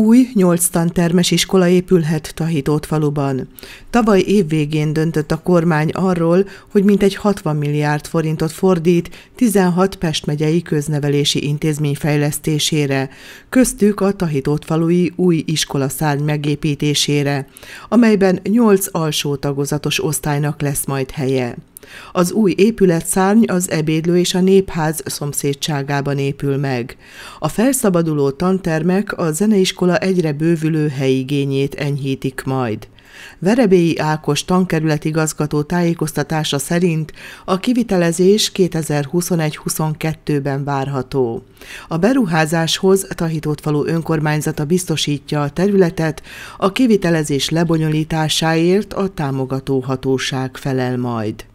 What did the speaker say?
Új nyolc tantermes iskola épülhet Tahitót faluban. Tavaly évvégén döntött a kormány arról, hogy mintegy 60 milliárd forintot fordít 16 Pest megyei köznevelési intézmény fejlesztésére, köztük a Tahitót falui új iskolaszárny megépítésére, amelyben 8 alsó tagozatos osztálynak lesz majd helye. Az új épületszárny az ebédlő és a népház szomszédságában épül meg. A felszabaduló tantermek a zeneiskola egyre bővülő helyigényét enyhítik majd. Verebélyi Ákos tankerületigazgató tájékoztatása szerint a kivitelezés 2021-22-ben várható. A beruházáshoz Tahitót falu önkormányzata biztosítja a területet, a kivitelezés lebonyolításáért a támogató hatóság felel majd.